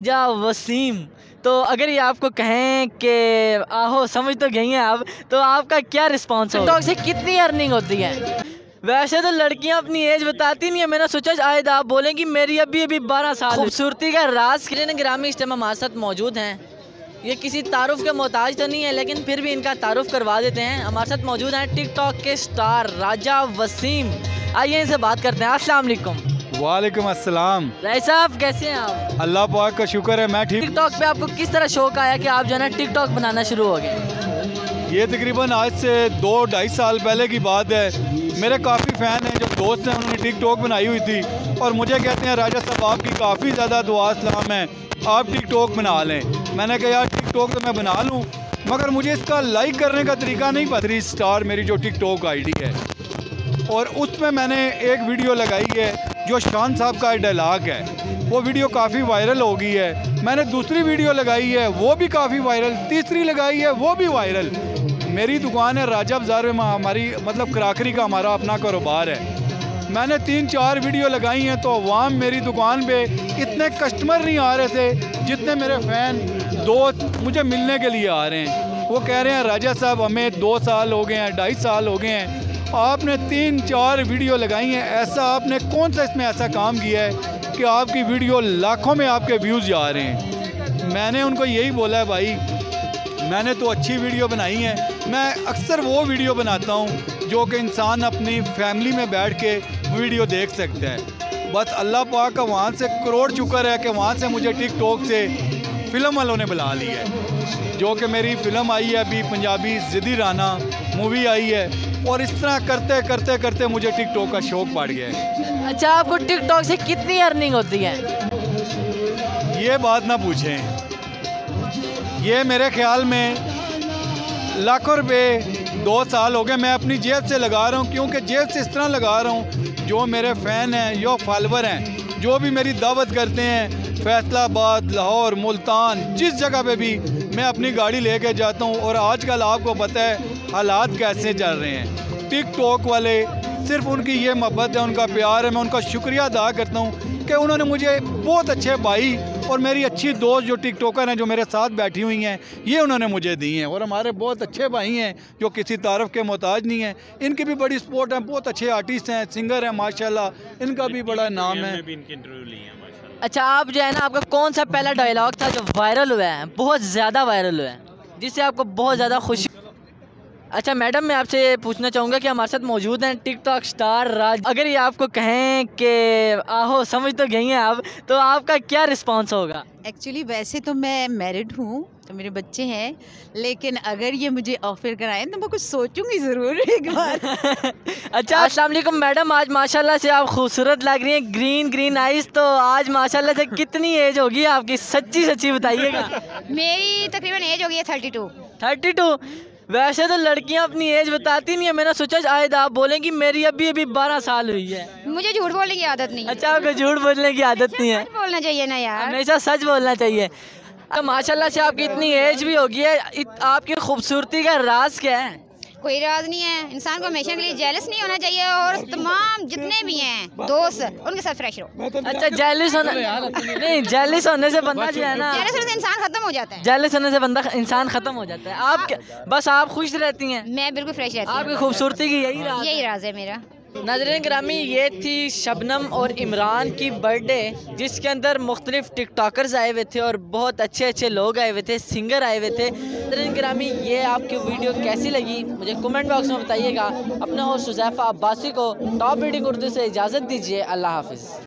जा वसीम। तो अगर ये आपको कहें कि आहो समझ तो गई हैं आप तो आपका क्या रिस्पॉन्स है टिकटॉक से कितनी अर्निंग होती है? वैसे तो लड़कियाँ अपनी एज बताती नहीं है। मैंने सोचा शायद आप बोलेंगी मेरी अभी अभी बारह साल खूबसूरती का राज किरण ग्रामी इस टाइम हमारे साथ मौजूद हैं। ये किसी तारुफ के मोहताज तो नहीं है लेकिन फिर भी इनका तारुफ करवा देते हैं। हमारे साथ मौजूद हैं टिकटॉक के स्टार राजा वसीम। आइए इनसे बात करते हैं। अस्सलाम वालेकुम वालेकुम अस्सलाम। राय साहब कैसे हैं आप? अल्लाह पाक का शुक्र है मैं ठीक। टिकटॉक पे आपको किस तरह शौक आया कि आप जो है ना टिकटॉक बनाना शुरू हो गए? ये तकरीबन आज से दो ढाई साल पहले की बात है। मेरे काफ़ी फ़ैन हैं जो दोस्त हैं उन्होंने टिकटॉक बनाई हुई थी। और मुझे कहते हैं राजा साहब आपकी काफ़ी ज़्यादा दुआ सलाम है। आप टिकटॉक बना लें। मैंने कहा यार टिकटॉक तो मैं बना लूँ। मगर मुझे इसका लाइक करने का तरीका नहीं पता। थ्री स्टार मेरी जो टिकटॉक आईडी है। और उसमें मैंने एक वीडियो लगाई है जो शान साहब का डायलाग है, वो वीडियो काफ़ी वायरल हो गई है। मैंने दूसरी वीडियो लगाई है, वो भी काफ़ी वायरल तीसरी लगाई है, वो भी वायरल मेरी दुकान है राजा बाज़ार में हमारी मतलब कराकरी का हमारा अपना कारोबार है। मैंने तीन चार वीडियो लगाई हैं तो अवाम मेरी दुकान पे इतने कस्टमर नहीं आ रहे थे, जितने मेरे फ़ैन दोस्त मुझे मिलने के लिए आ रहे हैं। वो कह रहे हैं, राजा साहब, हमें दो साल हो गए हैं, ढाई साल हो गए हैं आपने तीन चार वीडियो लगाई हैं। ऐसा आपने कौन सा इसमें ऐसा काम किया है कि आपकी वीडियो लाखों में आपके व्यूज़ जा रहे हैं? मैंने उनको यही बोला है भाई, मैंने तो अच्छी वीडियो बनाई है। मैं अक्सर वो वीडियो बनाता हूँ जो कि इंसान अपनी फैमिली में बैठ के वीडियो देख सकता है। बस अल्लाह पाक का वहाँ से करोड़ शुक्र है कि वहाँ से मुझे टिक टॉक से फ़िल्म वालों ने बुला ली है। जो कि मेरी फ़िल्म आई है अभी, पंजाबी ज़िदी राना मूवी आई है। और इस तरह करते करते करते मुझे टिकटॉक का शौक पड़ गया है। अच्छा आपको टिकटॉक से कितनी अर्निंग होती है? ये बात ना पूछें। ये मेरे ख्याल में लाखों रुपए दो साल हो गए। मैं अपनी जेब से लगा रहा हूँ क्योंकि जेब से इस तरह लगा रहा हूँ जो मेरे फ़ैन हैं जो फॉलोवर हैं जो भी मेरी दावत करते हैं, फैसलाबाद, लाहौर, मुल्तान, जिस जगह पे भी मैं अपनी गाड़ी लेके जाता हूँ और आजकल आपको पता है हालात कैसे चल रहे हैं। टिक टॉक वाले सिर्फ़ उनकी ये मोहब्बत है, उनका प्यार है, मैं उनका शुक्रिया अदा करता हूँ कि उन्होंने मुझे बहुत अच्छे भाई और मेरी अच्छी दोस्त जो टिक टॉकर हैं जो मेरे साथ बैठी हुई हैं ये उन्होंने मुझे दी हैं और हमारे बहुत अच्छे भाई हैं जो किसी तारफ़ के मोहताज नहीं हैं। इनकी भी बड़ी सपोर्ट है बहुत अच्छे आर्टिस्ट हैं सिंगर हैं माशाल्लाह। इनका भी बड़ा नाम है। अच्छा आप जो है ना आपका कौन सा पहला डायलॉग था जो वायरल हुआ है? बहुत ज़्यादा वायरल हुआ है जिससे आपको बहुत ज़्यादा खुशी अच्छा मैडम मैं आपसे पूछना चाहूँगा कि हमारे साथ मौजूद हैं टिकटॉक स्टार राज। अगर ये आपको कहें कि आहो समझ तो गई हैं आप तो आपका क्या रिस्पांस होगा? एक्चुअली वैसे तो मैं मैरिड हूँ तो मेरे बच्चे हैं लेकिन अगर ये मुझे ऑफ़र कराएँ तो मैं कुछ सोचूँगी ज़रूर एक बार। अच्छा अस्सलाम वालेकुम मैडम आज माशाल्लाह से आप खूबसूरत लग रही हैं ग्रीन ग्रीन आइज़ तो आज माशाल्लाह से कितनी एज होगी आपकी? सच्ची सच्ची बताइएगा। मेरी तकरीबन एज होगी थर्टी टू थर्टी टू वैसे तो लड़कियाँ अपनी एज बताती नहीं है। मैंने सोचा शायद आप बोलेंगी मेरी अभी अभी बारह साल हुई है। मुझे झूठ बोलने की आदत नहीं अच्छा आपको झूठ बोलने की आदत नहीं है? बोलना चाहिए ना यार। हमेशा सच बोलना चाहिए। तो माशाल्लाह से आपकी इतनी एज भी होगी है। आपकी खूबसूरती का राज क्या है? कोई राज नहीं है। इंसान को हमेशा के लिए जेलस नहीं होना चाहिए और तमाम जितने भी हैं दोस्त उनके साथ फ्रेश रहो। तो अच्छा जेलस होना नहीं जेलस होने से बंदा जो है ना जेलस होने से इंसान खत्म हो जाता है। जेलस होने से बंदा इंसान खत्म हो जाता है। आप बस आप खुश रहती हैं। मैं बिल्कुल फ्रेश रहती हूँ। आपकी खूबसूरती की यही राज यही राज है मेरा। नज़र ग्रामी, ये थी शबनम और इमरान की बर्थडे, जिसके अंदर मुख्तलिफ़ टिकटॉकर्स आए हुए थे और बहुत अच्छे अच्छे लोग आए हुए थे, सिंगर आए हुए थे। नज़र ग्रामी, ये आपकी वीडियो कैसी लगी? मुझे कमेंट बॉक्स में बताइएगा। अपना और सुजैफ़ा अब्बासी को टॉप रीडिंग उर्दू से इजाज़त दीजिए। अल्लाह हाफिज़।